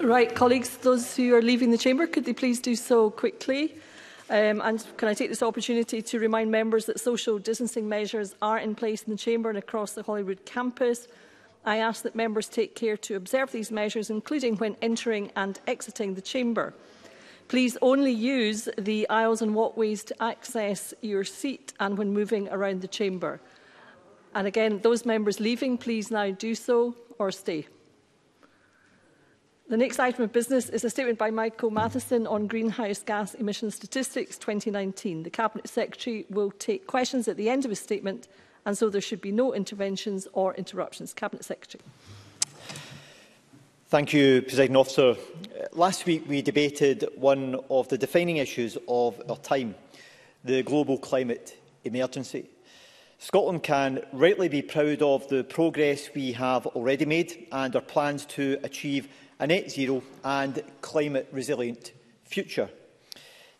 Right, colleagues, those who are leaving the chamber, could they please do so quickly? Um, and can I take this opportunity to remind members that social distancing measures are in place in the Chamber and across the Holyrood campus. I ask that members take care to observe these measures, including when entering and exiting the Chamber. Please only use the aisles and walkways to access your seat and when moving around the Chamber. And again, those members leaving, please now do so or stay. The next item of business is a statement by Michael Matheson on greenhouse gas emission statistics 2019. The Cabinet Secretary will take questions at the end of his statement and so there should be no interventions or interruptions. Cabinet Secretary. Thank you, President Officer. Last week we debated one of the defining issues of our time, the global climate emergency. Scotland can rightly be proud of the progress we have already made and our plans to achieve a net zero and climate resilient future.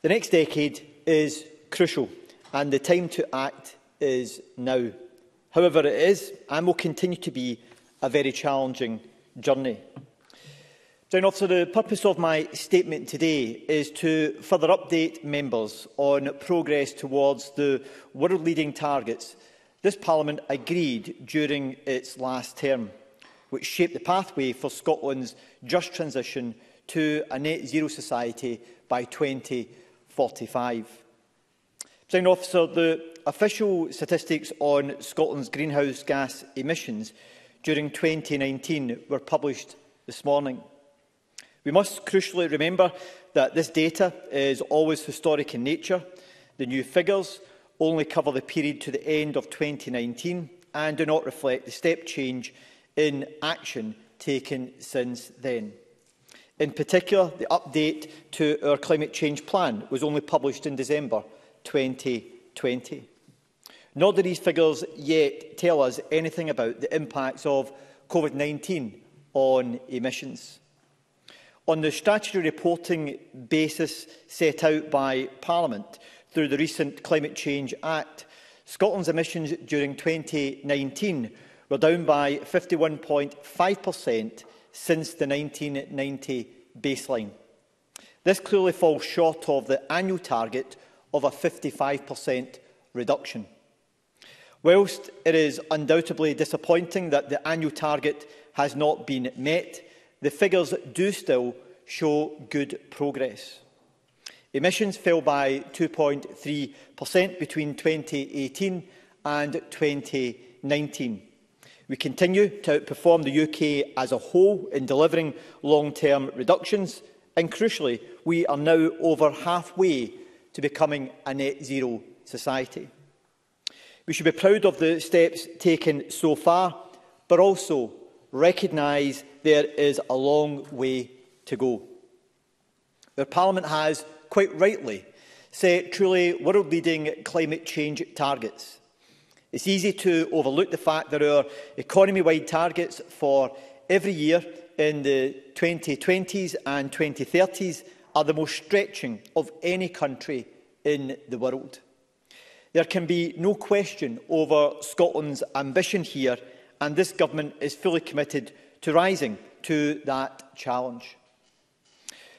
The next decade is crucial and the time to act is now. However, it is and will continue to be a very challenging journey. Down officer, the purpose of my statement today is to further update members on progress towards the world-leading targets this Parliament agreed during its last term, which shaped the pathway for Scotland's just transition to a net zero society by 2045. President officer, the official statistics on Scotland's greenhouse gas emissions during 2019 were published this morning. We must crucially remember that this data is always historic in nature. The new figures only cover the period to the end of 2019 and do not reflect the step change in action taken since then. In particular, the update to our climate change plan was only published in December 2020. Nor do these figures yet tell us anything about the impacts of COVID-19 on emissions. On the statutory reporting basis set out by Parliament, through the recent Climate Change Act, Scotland's emissions during 2019 were down by 51.5% since the 1990 baseline. This clearly falls short of the annual target of a 55% reduction. Whilst it is undoubtedly disappointing that the annual target has not been met, the figures do still show good progress. Emissions fell by 2.3% between 2018 and 2019. We continue to outperform the UK as a whole in delivering long-term reductions, and crucially, we are now over halfway to becoming a net zero society. We should be proud of the steps taken so far, but also recognise there is a long way to go. The Parliament has quite rightly, set truly world-leading climate change targets. It's easy to overlook the fact that our economy-wide targets for every year in the 2020s and 2030s are the most stretching of any country in the world. There can be no question over Scotland's ambition here, and this government is fully committed to rising to that challenge.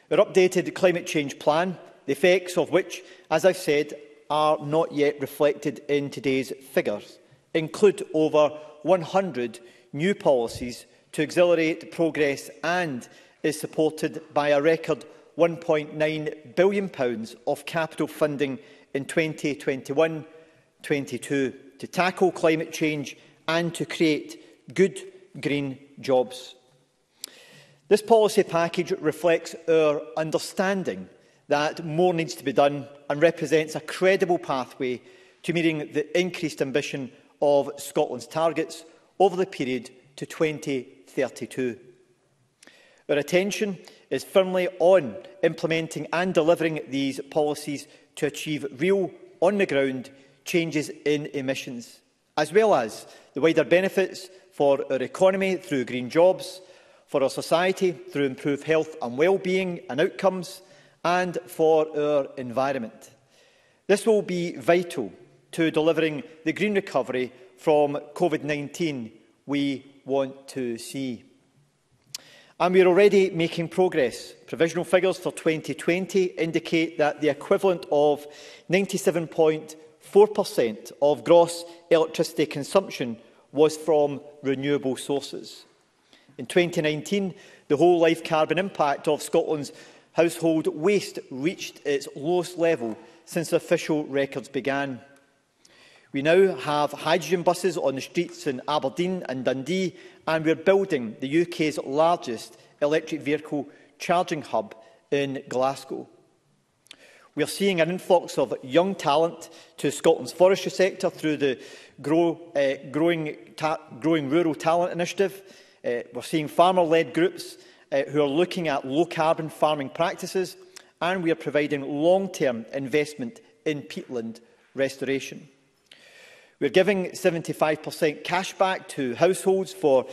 Our updated climate change plan, the effects of which, as I've said, are not yet reflected in today's figures, include over 100 new policies to accelerate progress and is supported by a record £1.9 billion of capital funding in 2021-22 to tackle climate change and to create good green jobs This policy package reflects our understanding that more needs to be done and represents a credible pathway to meeting the increased ambition of Scotland's targets over the period to 2032. Our attention is firmly on implementing and delivering these policies to achieve real, on-the-ground changes in emissions, as well as the wider benefits for our economy through green jobs, for our society through improved health and well-being and outcomes, and for our environment. This will be vital to delivering the green recovery from COVID-19 we want to see. And we're already making progress. Provisional figures for 2020 indicate that the equivalent of 97.4% of gross electricity consumption was from renewable sources. In 2019, the whole life carbon impact of Scotland's household waste reached its lowest level since official records began. We now have hydrogen buses on the streets in Aberdeen and Dundee, and we're building the UK's largest electric vehicle charging hub in Glasgow. We are seeing an influx of young talent to Scotland's forestry sector through the grow, uh, growing, growing Rural Talent Initiative, Uh, we're seeing farmer-led groups uh, who are looking at low-carbon farming practices, and we are providing long-term investment in peatland restoration. We're giving 75% cash back to households for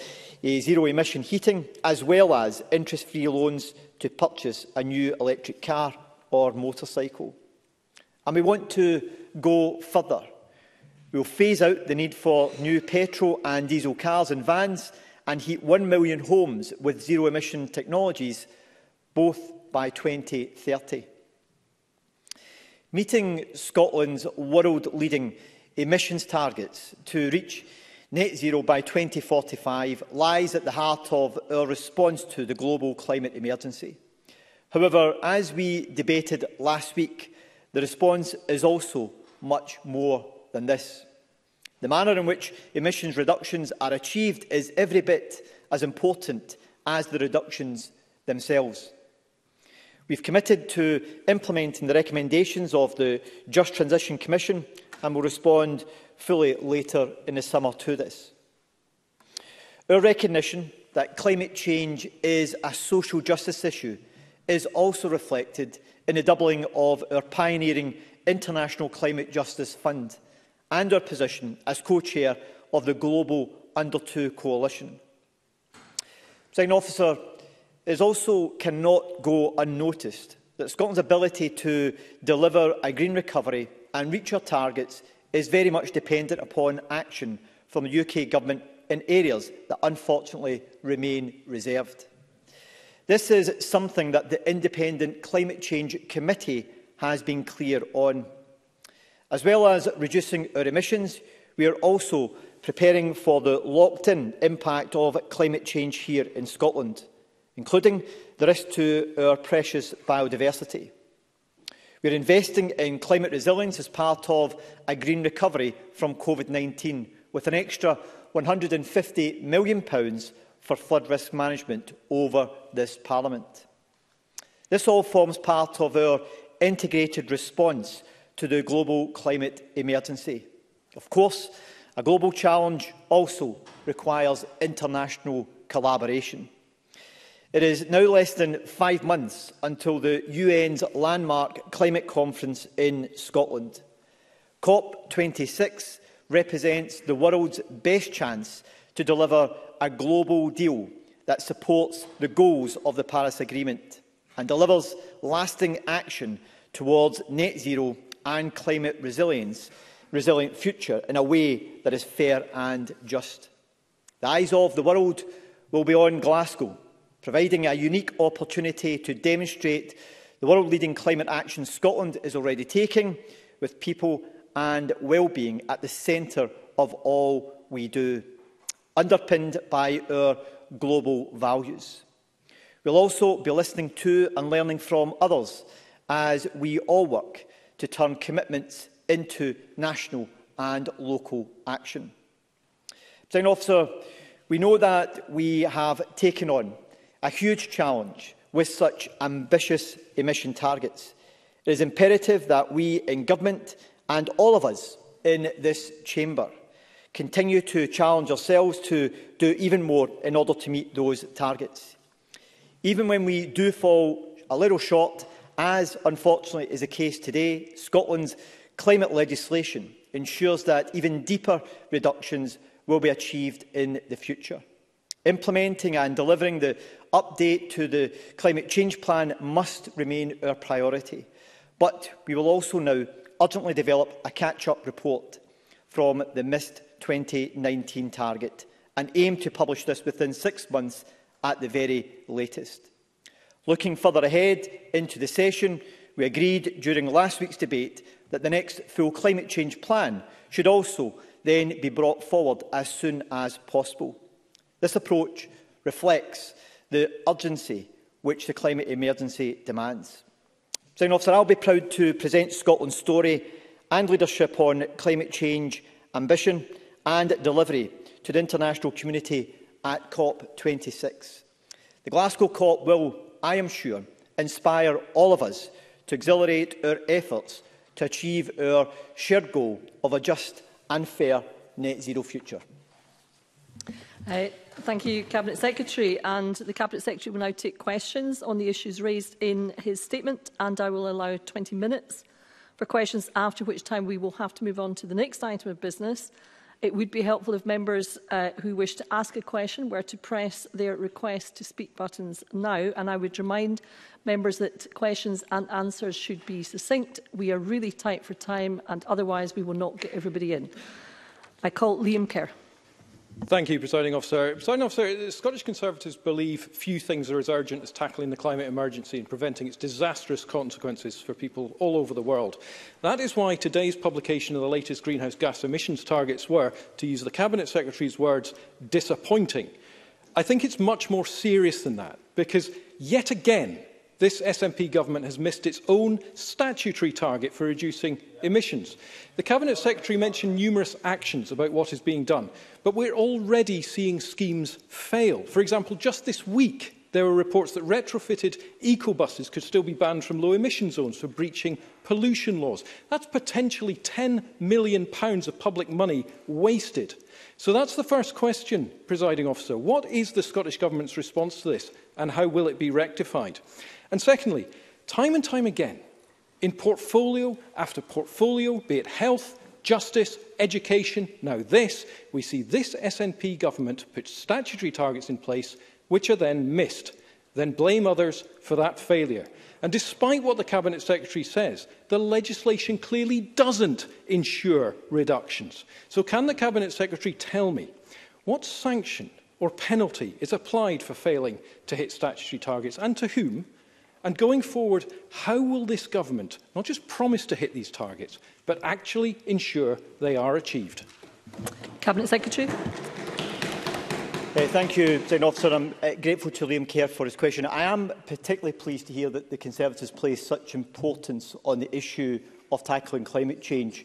eh, zero-emission heating, as well as interest-free loans to purchase a new electric car or motorcycle. And we want to go further. We'll phase out the need for new petrol and diesel cars and vans, and heat 1 million homes with zero emission technologies, both by 2030. Meeting Scotland's world-leading emissions targets to reach net zero by 2045 lies at the heart of our response to the global climate emergency. However, as we debated last week, the response is also much more than this. The manner in which emissions reductions are achieved is every bit as important as the reductions themselves. We've committed to implementing the recommendations of the Just Transition Commission and will respond fully later in the summer to this. Our recognition that climate change is a social justice issue is also reflected in the doubling of our pioneering International Climate Justice Fund – and our position as co-chair of the Global Under 2 Coalition. Second officer, it also cannot go unnoticed that Scotland's ability to deliver a green recovery and reach our targets is very much dependent upon action from the UK Government in areas that unfortunately remain reserved. This is something that the Independent Climate Change Committee has been clear on. As well as reducing our emissions, we are also preparing for the locked-in impact of climate change here in Scotland, including the risk to our precious biodiversity. We are investing in climate resilience as part of a green recovery from COVID-19, with an extra £150 million for flood risk management over this Parliament. This all forms part of our integrated response to the global climate emergency. Of course, a global challenge also requires international collaboration. It is now less than five months until the UN's landmark climate conference in Scotland. COP26 represents the world's best chance to deliver a global deal that supports the goals of the Paris Agreement and delivers lasting action towards net zero and climate resilience, resilient future in a way that is fair and just. The eyes of the world will be on Glasgow, providing a unique opportunity to demonstrate the world-leading climate action Scotland is already taking, with people and well-being at the centre of all we do, underpinned by our global values. We'll also be listening to and learning from others as we all work to turn commitments into national and local action. Design Officer, we know that we have taken on a huge challenge with such ambitious emission targets. It is imperative that we in government and all of us in this chamber continue to challenge ourselves to do even more in order to meet those targets. Even when we do fall a little short As, unfortunately, is the case today, Scotland's climate legislation ensures that even deeper reductions will be achieved in the future. Implementing and delivering the update to the climate change plan must remain our priority. But we will also now urgently develop a catch-up report from the missed 2019 target and aim to publish this within six months at the very latest. Looking further ahead into the session, we agreed during last week's debate that the next full climate change plan should also then be brought forward as soon as possible. This approach reflects the urgency which the climate emergency demands. Sound Officer, I'll be proud to present Scotland's story and leadership on climate change ambition and delivery to the international community at COP26. The Glasgow COP will I am sure, inspire all of us to exhilarate our efforts to achieve our shared goal of a just and fair net zero future. Uh, thank you, Cabinet Secretary. And the Cabinet Secretary will now take questions on the issues raised in his statement, and I will allow 20 minutes for questions, after which time we will have to move on to the next item of business. It would be helpful if members uh, who wish to ask a question were to press their request to speak buttons now. And I would remind members that questions and answers should be succinct. We are really tight for time and otherwise we will not get everybody in. I call Liam Kerr. Thank you, Presiding Officer. Presiding Officer, the Scottish Conservatives believe few things are as urgent as tackling the climate emergency and preventing its disastrous consequences for people all over the world. That is why today's publication of the latest greenhouse gas emissions targets were, to use the Cabinet Secretary's words, disappointing. I think it's much more serious than that, because yet again, This SNP government has missed its own statutory target for reducing emissions. The Cabinet Secretary mentioned numerous actions about what is being done, but we're already seeing schemes fail. For example, just this week, there were reports that retrofitted eco-buses could still be banned from low emission zones for breaching pollution laws. That's potentially £10 million pounds of public money wasted. So that's the first question, presiding officer. What is the Scottish Government's response to this and how will it be rectified? And secondly, time and time again, in portfolio after portfolio, be it health, justice, education, now this, we see this SNP government put statutory targets in place which are then missed, then blame others for that failure. And despite what the Cabinet Secretary says, the legislation clearly doesn't ensure reductions. So can the Cabinet Secretary tell me what sanction or penalty is applied for failing to hit statutory targets and to whom? And going forward, how will this government not just promise to hit these targets, but actually ensure they are achieved? Cabinet Secretary. Uh, thank you, President Officer. I'm uh, grateful to Liam Kerr for his question. I am particularly pleased to hear that the Conservatives place such importance on the issue of tackling climate change.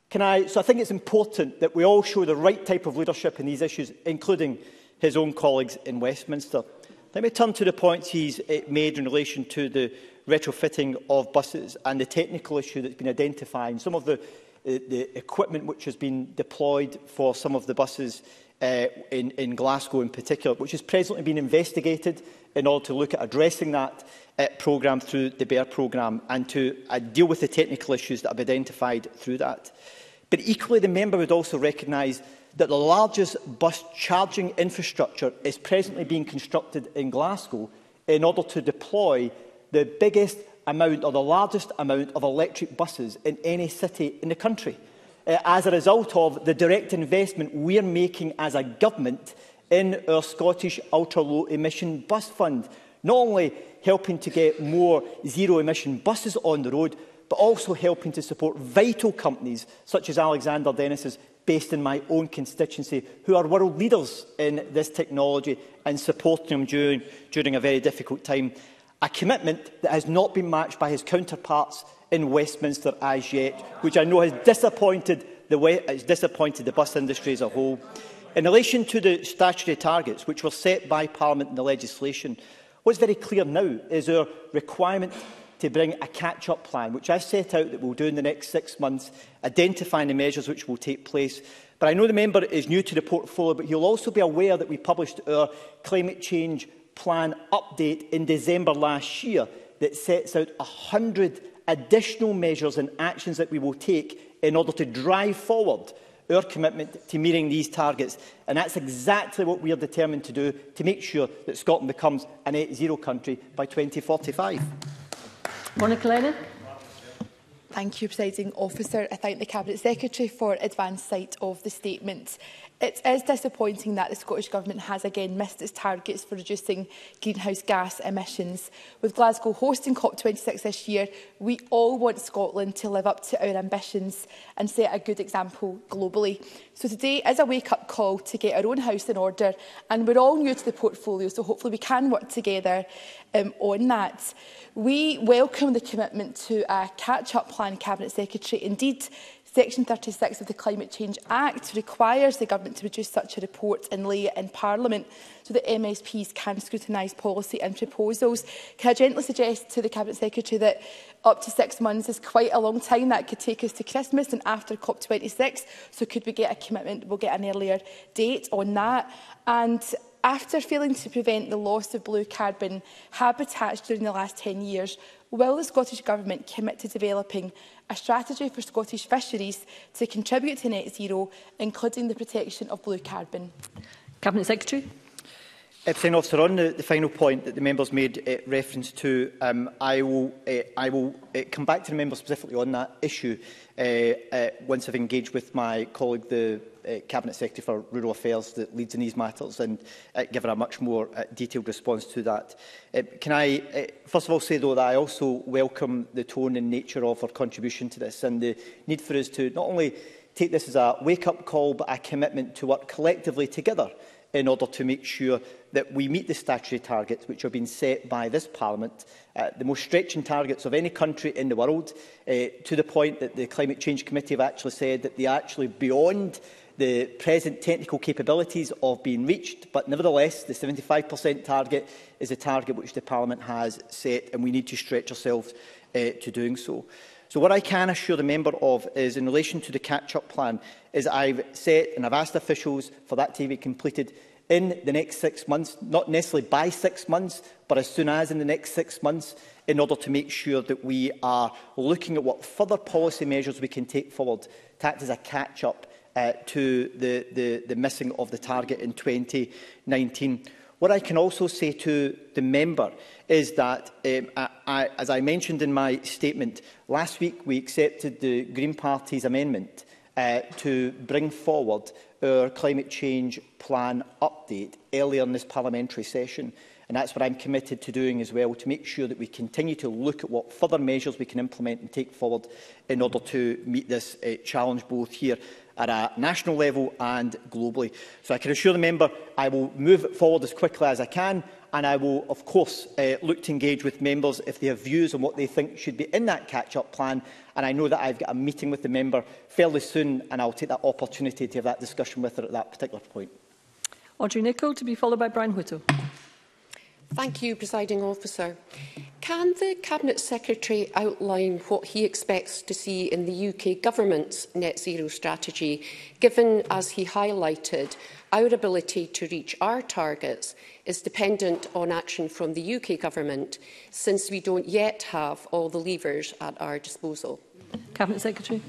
Can I, so I think it's important that we all show the right type of leadership in these issues, including his own colleagues in Westminster. Let me turn to the points he's eh, made in relation to the retrofitting of buses and the technical issue that's been identified some of the, the, eh, the equipment which has been deployed for some of the buses uh, in, in Glasgow in particular, which is presently being investigated in order to look at addressing that uh, programme through the BEAR programme and to uh, deal with the technical issues that have identified through that. But equally, the member would also recognise that the largest bus charging infrastructure is presently being constructed in Glasgow in order to deploy the biggest amount or the largest amount of electric buses in any city in the country uh, as a result of the direct investment we're making as a government in our Scottish ultra-low emission bus fund. Not only helping to get more zero-emission buses on the road, but also helping to support vital companies such as Alexander Dennis's based in my own constituency, who are world leaders in this technology and supporting them during, during a very difficult time a commitment that has not been matched by his counterparts in Westminster as yet, which I know has disappointed the, way, has disappointed the bus industry as a whole. In relation to the statutory targets, which were set by Parliament in the legislation, what's very clear now is our requirement to bring a catch-up plan, which I set out that we'll do in the next six months, identifying the measures which will take place. But I know the member is new to the portfolio, but he'll also be aware that we published our climate change plan update in December last year that sets out 100 additional measures and actions that we will take in order to drive forward our commitment to meeting these targets. And that's exactly what we are determined to do to make sure that Scotland becomes a net zero country by 2045. Monica Lennon. Thank you, Presiding Officer. I thank the Cabinet Secretary for advance sight of the statement. It is disappointing that the Scottish Government has again missed its targets for reducing greenhouse gas emissions. With Glasgow hosting COP26 this year, we all want Scotland to live up to our ambitions and set a good example globally. So today is a wake-up call to get our own house in order, and we're all new to the portfolio, so hopefully we can work together um, on that. We welcome the commitment to a catch-up plan Plan Cabinet Secretary. Indeed, Section 36 of the Climate Change Act requires the Government to produce such a report and lay it in Parliament so that MSPs can scrutinise policy and proposals. Can I gently suggest to the Cabinet Secretary that up to six months is quite a long time. That could take us to Christmas and after COP26. So could we get a commitment? We'll get an earlier date on that. And after failing to prevent the loss of blue carbon habitats during the last 10 years, will the Scottish Government commit to developing a strategy for Scottish fisheries to contribute to net zero, including the protection of blue carbon? Cabinet Secretary. Uh, Officer, on the, the final point that the members made uh, reference to, um, I will, uh, I will uh, come back to the members specifically on that issue uh, uh, once I've engaged with my colleague, the uh, Cabinet Secretary for Rural Affairs, that leads in these matters and uh, give her a much more uh, detailed response to that. Uh, can I, uh, first of all, say, though, that I also welcome the tone and nature of her contribution to this and the need for us to not only take this as a wake-up call, but a commitment to work collectively together in order to make sure that we meet the statutory targets which have been set by this Parliament, uh, the most stretching targets of any country in the world, uh, to the point that the Climate Change Committee have actually said that they are actually beyond the present technical capabilities of being reached, but nevertheless, the 75% target is a target which the Parliament has set, and we need to stretch ourselves uh, to doing so. So what I can assure the member of is, in relation to the catch-up plan, is I've set and I've asked officials for that to be completed in the next six months, not necessarily by six months, but as soon as in the next six months, in order to make sure that we are looking at what further policy measures we can take forward to act as a catch-up uh, to the, the, the missing of the target in 2019. What I can also say to the member is that, um, I, I, as I mentioned in my statement, last week we accepted the Green Party's amendment uh, to bring forward our climate change plan update earlier in this parliamentary session. And that's what I'm committed to doing as well, to make sure that we continue to look at what further measures we can implement and take forward in order to meet this uh, challenge both here at a national level and globally. So I can assure the member I will move it forward as quickly as I can and I will, of course, uh, look to engage with members if they have views on what they think should be in that catch-up plan. And I know that I've got a meeting with the member fairly soon, and I'll take that opportunity to have that discussion with her at that particular point. Audrey Nicholl, to be followed by Brian Whittle. Thank you, Presiding Officer. Can the Cabinet Secretary outline what he expects to see in the UK Government's net zero strategy, given, as he highlighted, our ability to reach our targets is dependent on action from the UK Government, since we don't yet have all the levers at our disposal? Cabinet Secretary.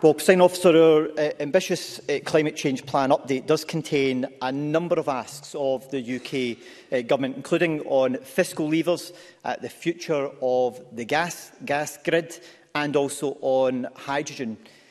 Well, President Officer, our uh, ambitious uh, climate change plan update does contain a number of asks of the UK uh, Government, including on fiscal levers, uh, the future of the gas, gas grid and also on hydrogen.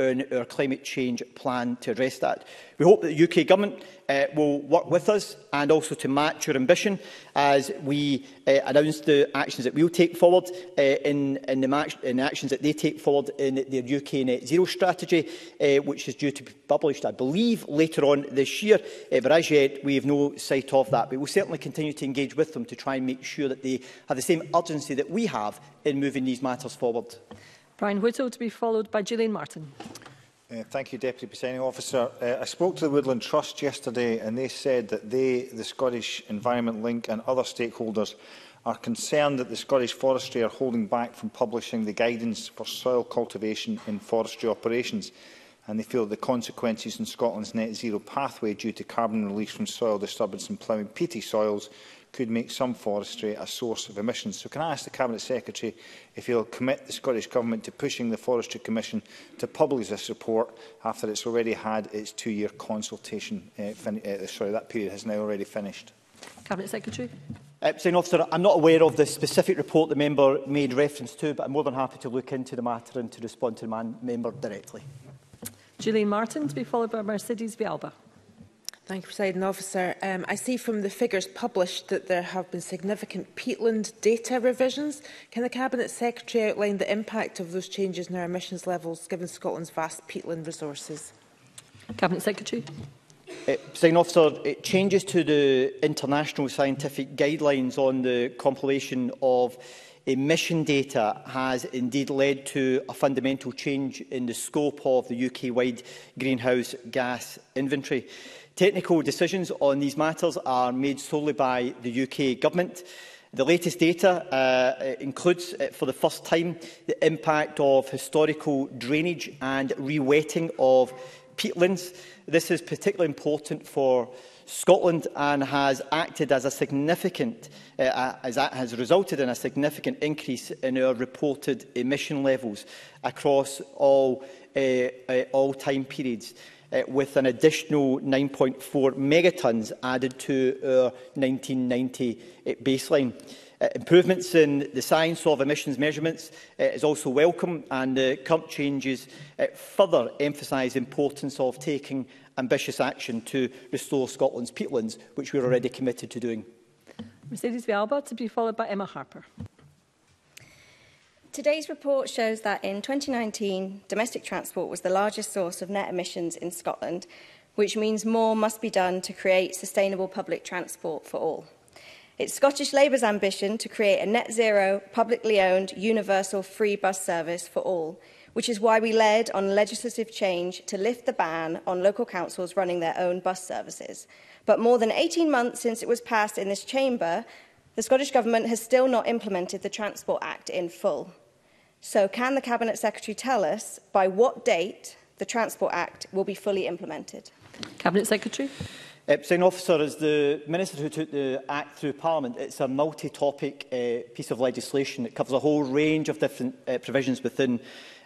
on our climate change plan to address that. We hope that the UK Government uh, will work with us and also to match your ambition as we uh, announce the actions that we will take forward uh, in, in, the match, in the actions that they take forward in their UK Net Zero strategy, uh, which is due to be published, I believe, later on this year. Uh, but as yet, we have no sight of that. But we'll certainly continue to engage with them to try and make sure that they have the same urgency that we have in moving these matters forward. Brian Whittle to be followed by Gillian Martin. Uh, thank you, Deputy Presiding Officer. Uh, I spoke to the Woodland Trust yesterday and they said that they, the Scottish Environment Link and other stakeholders are concerned that the Scottish Forestry are holding back from publishing the guidance for soil cultivation in forestry operations and they feel the consequences in Scotland's net zero pathway due to carbon release from soil disturbance and ploughing peaty soils could make some forestry a source of emissions. So can I ask the Cabinet Secretary if he'll commit the Scottish Government to pushing the Forestry Commission to publish this report after it's already had its two-year consultation, uh, uh, sorry, that period has now already finished? Cabinet Secretary. Uh, Officer, I'm not aware of the specific report the member made reference to, but I'm more than happy to look into the matter and to respond to the man member directly. Julian Martin, to be followed by Mercedes Bialba. Thank you, President Officer. Um, I see from the figures published that there have been significant peatland data revisions. Can the Cabinet Secretary outline the impact of those changes in our emissions levels given Scotland's vast peatland resources? Cabinet Secretary. Uh, Sign officer, it changes to the international scientific guidelines on the compilation of emission data has indeed led to a fundamental change in the scope of the UK-wide greenhouse gas inventory. Technical decisions on these matters are made solely by the UK Government. The latest data uh, includes, uh, for the first time, the impact of historical drainage and rewetting of peatlands. This is particularly important for Scotland and has acted as a significant, uh, as that has resulted in a significant increase in our reported emission levels across all, uh, uh, all time periods uh, with an additional 9.4 megatons added to our 1990 eh, baseline. Uh, improvements in the science of emissions measurements uh, is also welcome and the uh, current changes uh, further emphasise the importance of taking ambitious action to restore Scotland's peatlands, which we are already committed to doing. Mercedes Vialba to be followed by Emma Harper. Today's report shows that in 2019, domestic transport was the largest source of net emissions in Scotland, which means more must be done to create sustainable public transport for all. It's Scottish Labour's ambition to create a net zero, publicly owned, universal free bus service for all, which is why we led on legislative change to lift the ban on local councils running their own bus services. But more than 18 months since it was passed in this chamber, The Scottish Government has still not implemented the Transport Act in full. So can the Cabinet Secretary tell us by what date the Transport Act will be fully implemented? Cabinet Secretary. Uh, President Officer, as the Minister who took the Act through Parliament, it's a multi-topic uh, piece of legislation. It covers a whole range of different uh, provisions within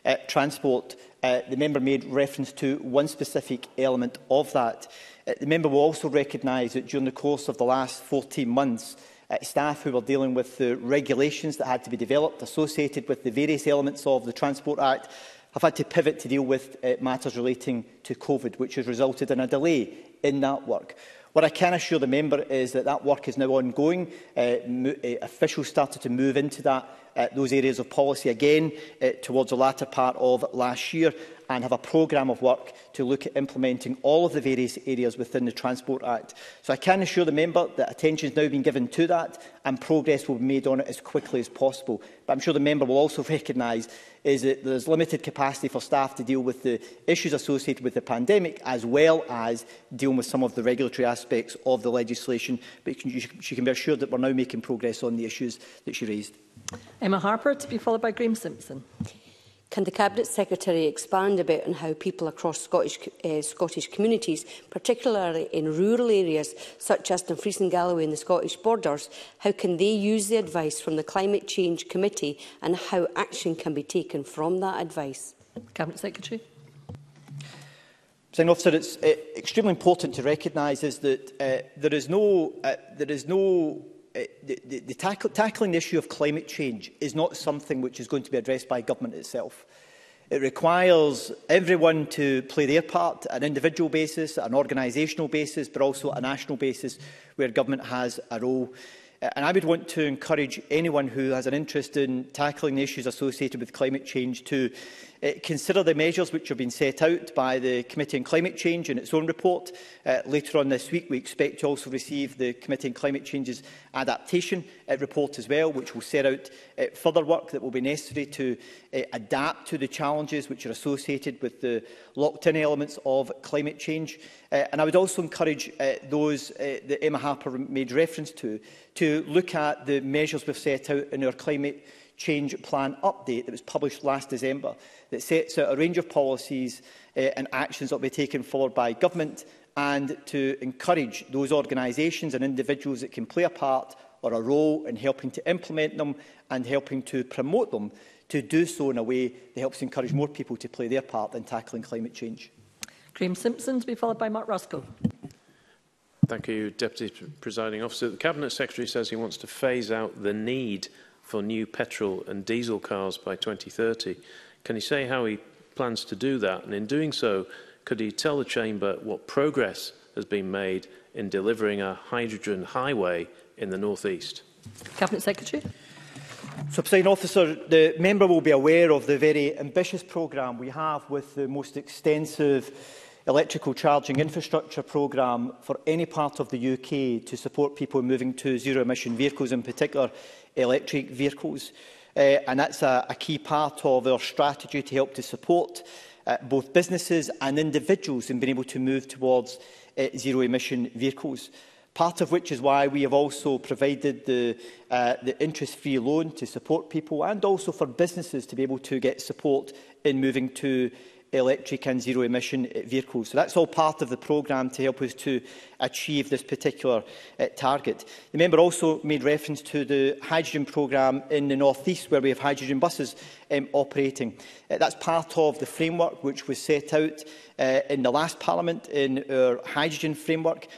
uh, transport. Uh, the member made reference to one specific element of that. Uh, the member will also recognise that during the course of the last 14 months, uh, staff who were dealing with the regulations that had to be developed associated with the various elements of the Transport Act have had to pivot to deal with uh, matters relating to COVID, which has resulted in a delay in that work. What I can assure the member is that that work is now ongoing. Uh, uh, officials started to move into that, uh, those areas of policy again uh, towards the latter part of last year and have a programme of work to look at implementing all of the various areas within the Transport Act. So I can assure the member that attention has now been given to that and progress will be made on it as quickly as possible. But I'm sure the member will also recognise is that there's limited capacity for staff to deal with the issues associated with the pandemic as well as dealing with some of the regulatory aspects of the legislation. But you, she can be assured that we're now making progress on the issues that she raised. Emma Harper to be followed by Graeme Simpson. Can the Cabinet Secretary expand a bit on how people across Scottish, uh, Scottish communities, particularly in rural areas such as Dumfries and Galloway and the Scottish borders, how can they use the advice from the Climate Change Committee and how action can be taken from that advice? Cabinet Secretary. Saying officer, it's uh, extremely important to recognise is that uh, there is no uh, there is no Uh, the, the, tackle, tackling the issue of climate change is not something which is going to be addressed by government itself. It requires everyone to play their part at an individual basis, at an organisational basis, but also a national basis where government has a role. And I would want to encourage anyone who has an interest in tackling the issues associated with climate change to uh, consider the measures which have been set out by the Committee on Climate Change in its own report. Uh, later on this week, we expect to also receive the Committee on Climate Change's adaptation uh, report as well, which will set out uh, further work that will be necessary to uh, adapt to the challenges which are associated with the locked-in elements of climate change. Uh, and I would also encourage uh, those uh, that Emma Harper made reference to to look at the measures we've set out in our climate change plan update that was published last December that sets out a range of policies uh, and actions that will be taken forward by government and to encourage those organisations and individuals that can play a part or a role in helping to implement them and helping to promote them to do so in a way that helps encourage more people to play their part in tackling climate change. Graeme Simpson to be followed by Mark Ruskell. Thank you, Deputy Presiding Officer. The Cabinet Secretary says he wants to phase out the need for new petrol and diesel cars by 2030. Can he say how he plans to do that? And in doing so, could he tell the Chamber what progress has been made in delivering a hydrogen highway in the North East? Cabinet Secretary. So, President Officer, the member will be aware of the very ambitious programme we have with the most extensive electrical charging infrastructure programme for any part of the UK to support people moving to zero-emission vehicles, in particular electric vehicles. Uh, and that's a, a key part of our strategy to help to support uh, both businesses and individuals in being able to move towards uh, zero-emission vehicles part of which is why we have also provided the, uh, the interest-free loan to support people and also for businesses to be able to get support in moving to electric and zero emission eh, vehicles. So that's all part of the programme to help us to achieve this particular uh, target. The member also made reference to the hydrogen programme in the North East where we have hydrogen buses um, operating. Uh, that's part of the framework which was set out uh, in the last parliament in our hydrogen framework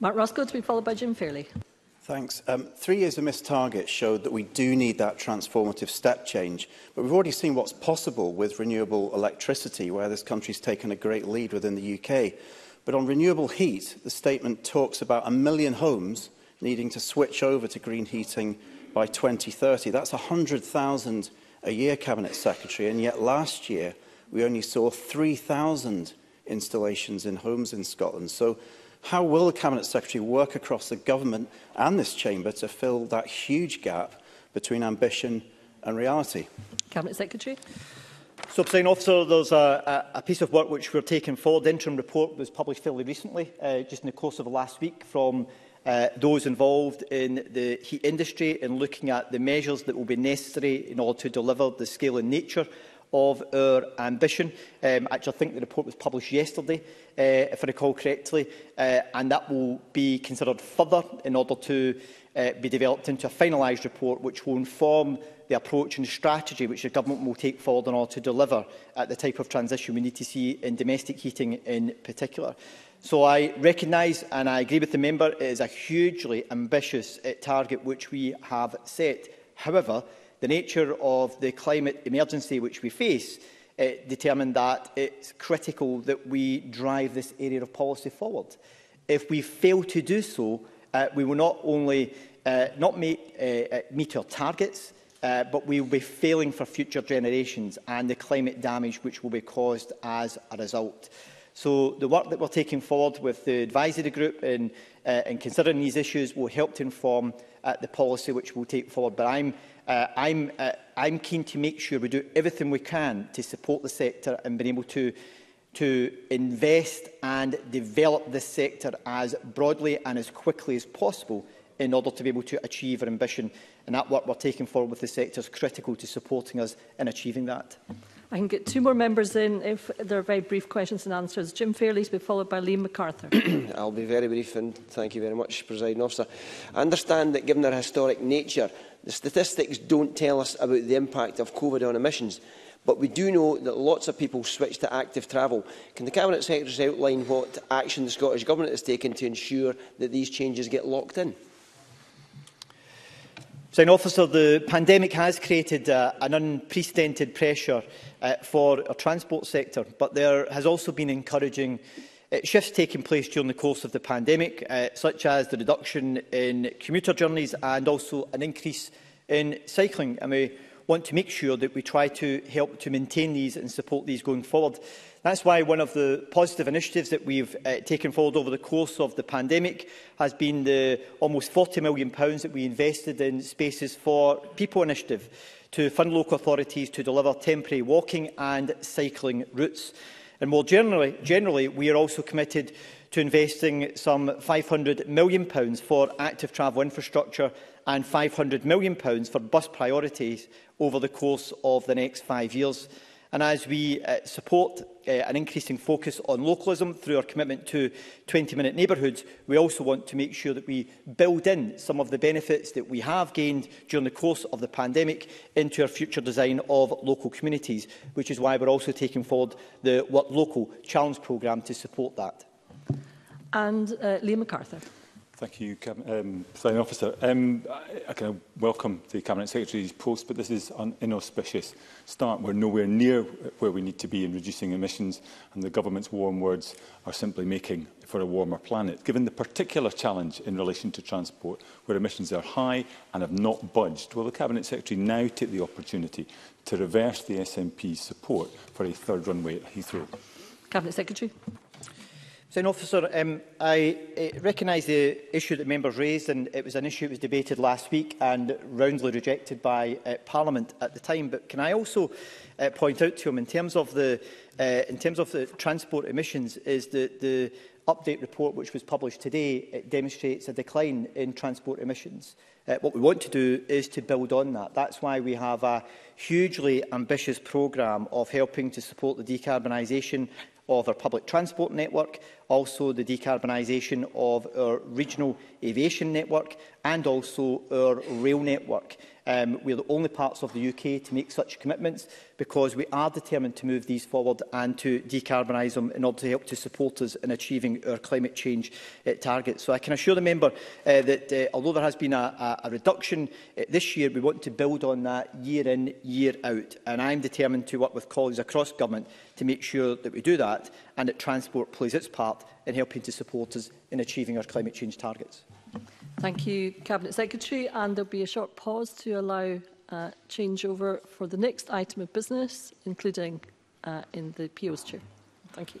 Mark Roscoe to be followed by Jim Fairley. Thanks. Um, three years of missed targets showed that we do need that transformative step change, but we've already seen what's possible with renewable electricity, where this country's taken a great lead within the UK. But on renewable heat, the statement talks about a million homes needing to switch over to green heating by 2030. That's 100,000 a year, Cabinet Secretary, and yet last year we only saw 3,000 installations in homes in Scotland. So How will the Cabinet Secretary work across the government and this chamber to fill that huge gap between ambition and reality? Cabinet Secretary. So, President Officer, there's a, a, piece of work which we're taking forward. The interim report was published fairly recently, uh, just in the course of the last week, from uh, those involved in the heat industry in looking at the measures that will be necessary in order to deliver the scale and nature of our ambition. Um, actually, I think the report was published yesterday, uh, if I recall correctly, uh, and that will be considered further in order to uh, be developed into a finalised report which will inform the approach and strategy which the government will take forward in order to deliver at the type of transition we need to see in domestic heating in particular. So I recognise and I agree with the member it is a hugely ambitious uh, target which we have set. However, The nature of the climate emergency which we face uh, determined that it's critical that we drive this area of policy forward. If we fail to do so, uh, we will not only uh, not meet, uh, uh, meet our targets, uh, but we will be failing for future generations and the climate damage which will be caused as a result. So the work that we're taking forward with the advisory group in, uh, in considering these issues will help to inform uh, the policy which we'll take forward. But I'm uh, I'm, uh, I'm keen to make sure we do everything we can to support the sector and be able to to invest and develop this sector as broadly and as quickly as possible in order to be able to achieve our ambition. And that work we're taking forward with the sector is critical to supporting us in achieving that. I can get two more members in if there are very brief questions and answers. Jim Fairley's be followed by Liam MacArthur. I'll be very brief and thank you very much, President Officer. I understand that given their historic nature, The statistics don't tell us about the impact of COVID on emissions, but we do know that lots of people switch to active travel. Can the Cabinet Secretary outline what action the Scottish Government has taken to ensure that these changes get locked in? Sign officer, the pandemic has created uh, an unprecedented pressure uh, for our transport sector, but there has also been encouraging shifts taking place during the course of the pandemic, uh, such as the reduction in commuter journeys and also an increase in cycling. And we want to make sure that we try to help to maintain these and support these going forward. That's why one of the positive initiatives that we've uh, taken forward over the course of the pandemic has been the almost £40 million pounds that we invested in Spaces for People initiative to fund local authorities to deliver temporary walking and cycling routes. And more generally, generally we are also committed to investing some £500 million for active travel infrastructure and £500 million for bus priorities over the course of the next five years. And as we uh, support uh, an increasing focus on localism through our commitment to 20-minute neighbourhoods, we also want to make sure that we build in some of the benefits that we have gained during the course of the pandemic into our future design of local communities, which is why we're also taking forward the Work Local Challenge programme to support that. And uh, Liam MacArthur. Thank you, um, Presiding Officer. Um, I, I can welcome the Cabinet Secretary's post, but this is an inauspicious start. We're nowhere near where we need to be in reducing emissions, and the government's warm words are simply making for a warmer planet. Given the particular challenge in relation to transport, where emissions are high and have not budged, will the Cabinet Secretary now take the opportunity to reverse the SNP's support for a third runway at Heathrow? Cabinet Secretary. Senator officer, um, I uh, recognise the issue that members raised and it was an issue that was debated last week and roundly rejected by uh, Parliament at the time. But can I also uh, point out to him in terms of the, uh, in terms of the transport emissions is that the update report which was published today it demonstrates a decline in transport emissions. Uh, what we want to do is to build on that. That's why we have a hugely ambitious programme of helping to support the decarbonisation of our public transport network, also the decarbonisation of our regional aviation network and also our rail network. Um, we are the only parts of the UK to make such commitments because we are determined to move these forward and to decarbonise them in order to help to support us in achieving our climate change uh, targets. So I can assure the member uh, that uh, although there has been a, a, a reduction uh, this year, we want to build on that year in, year out. And I'm determined to work with colleagues across government to make sure that we do that and that transport plays its part in helping to support us in achieving our climate change targets. Thank you, Cabinet Secretary. And there'll be a short pause to allow uh, changeover for the next item of business, including uh, in the PO's chair. Thank you.